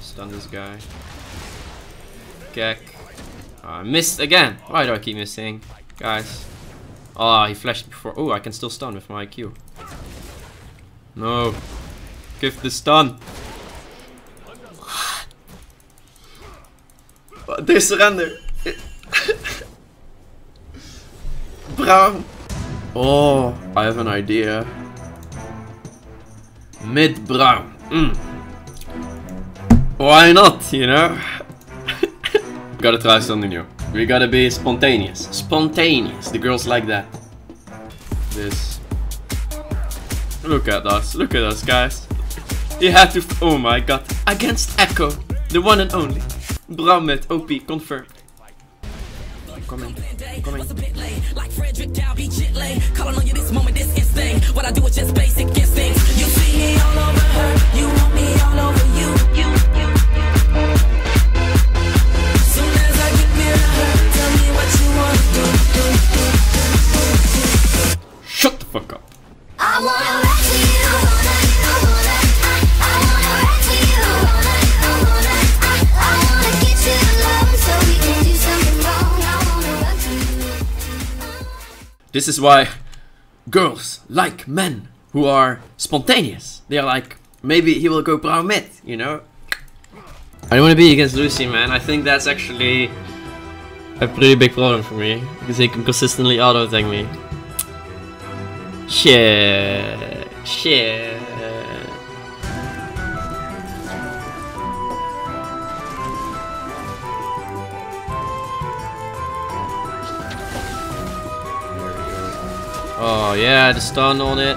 Stun this guy. Gek. Oh, I missed again. Why do I keep missing? Guys. Oh, he flashed before. Oh, I can still stun with my IQ. No. Give the stun. They surrender. Braum. Oh, I have an idea. Mid Braum. Mm. Why not, you know? gotta try something new. We gotta be spontaneous. Spontaneous. The girls like that. This. Look at us. Look at us, guys. He had to. oh my god. Against Ekko. The one and only. Mid. OP. Confirmed. Coming. Coming. Like Frederick Dow, be. Calling on you this moment, this instinct. What I do is just basic instincts. You see me all over her. You fuck up. This is why girls like men who are spontaneous. They are like, maybe he will go Braum you know? I don't want to be against Lucy, man. I think that's actually a pretty big problem for me. Because he can consistently auto-attack me. Shit. Shit. Oh yeah, the stun on it.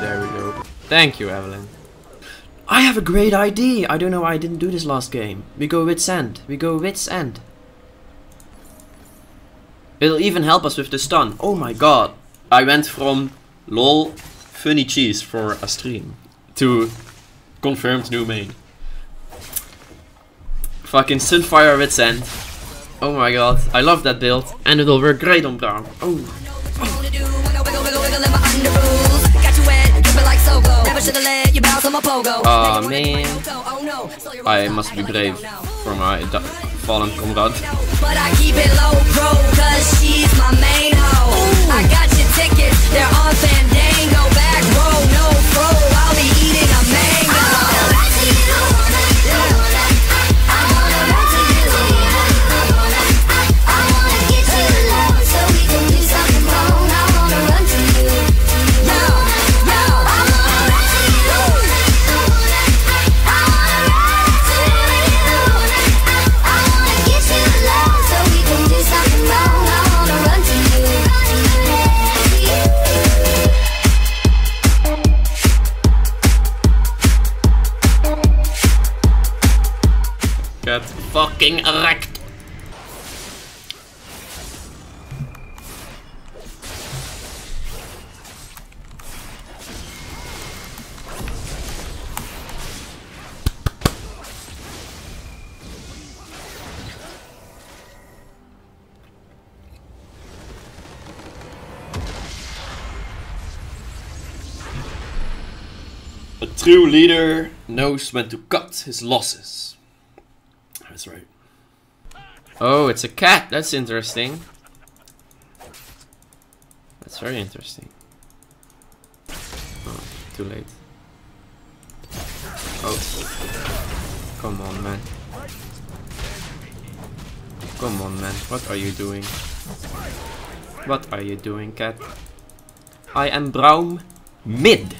There we go. Thank you, Evelynn. I have a great idea. I don't know why I didn't do this last game. We go Wit's End. We go Wit's End. It'll even help us with the stun. Oh my god. I went from lol funny cheese for a stream to confirmed new main. Fucking Sunfire Wit's End. Oh my god. I love that build. And it'll work great on Braum. Oh. Ah, man. go, oh you're I must be brave for my fallen comrade. But I keep it low pro, cause she's my main hoe. I got Get fucking wrecked. A true leader knows when to cut his losses. That's right. Oh, it's a cat. That's interesting. That's very interesting. Oh, too late. Oh. Come on, man. Come on, man. What are you doing? What are you doing, cat? I am Braum mid.